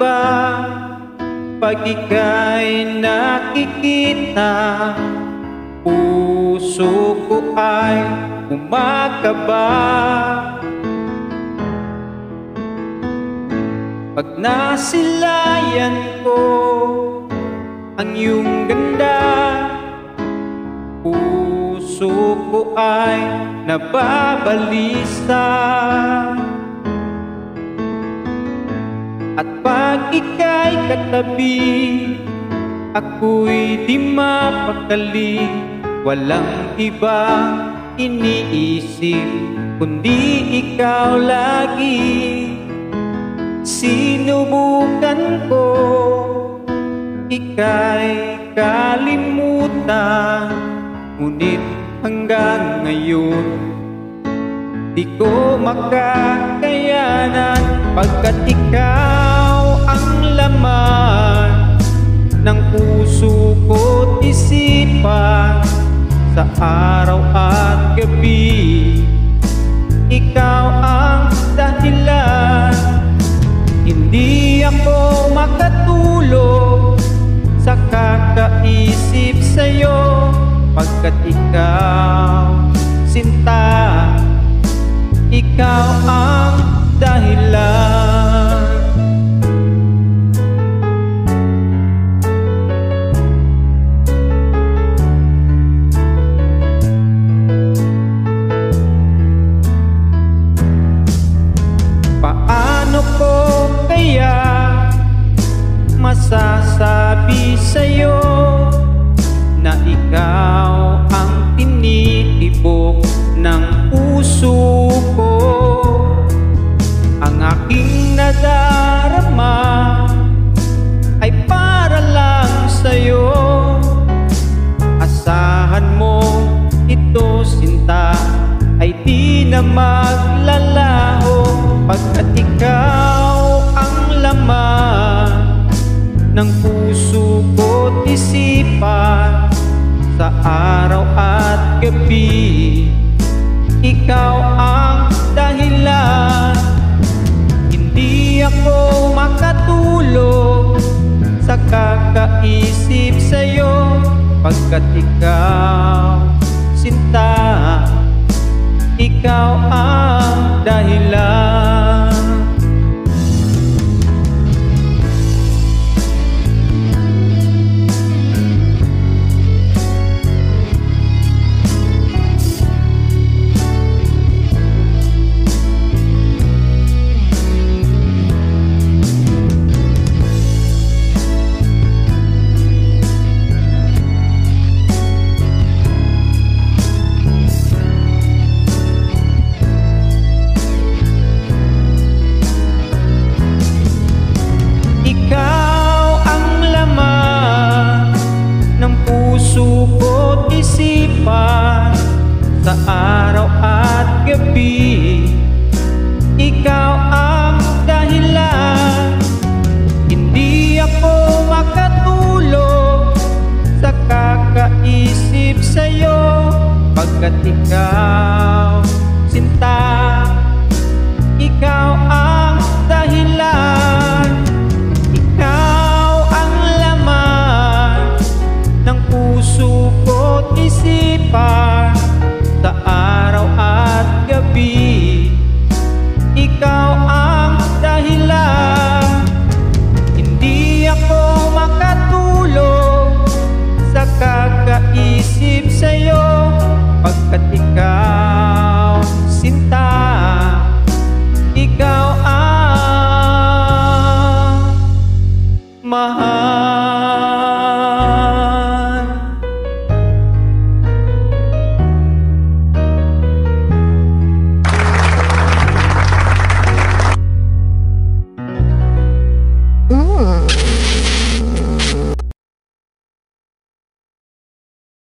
Bakit ba? Pag ika'y nakikita Puso ko ay umakaba. Pag nasilayan ko ang iyong ganda Puso ko ay nababalisa At pag ika'y katabi Ako'y di mapakali Walang iba iniisip Kundi ikaw lagi. Sinubukan ko Ika'y kalimutan. Ngunit hanggang ngayon Di ko makakayanan. Pagkat ikaw laman Ng puso ko't isipan Sa araw at gabi. Ikaw ang dahilan. Hindi ako makatulog Sa kakaisip sa'yo Pagkat ikaw, sinta. Ikaw ang dahilan di na maglalaho Pagkat ikaw ang laman ng puso ko't isipan Sa araw at gabi. Ikaw ang dahilan. Hindi ako makatulog Sa kakaisip sa'yo Pagkat ikaw, ang Sa araw at gabi Ikaw ang dahilan. Hindi ako makatulog Sa kakaisip sa'yo Pagkat ikaw sinta. Ikaw ang dahilan. Ikaw ang laman Ng puso ko't isipan.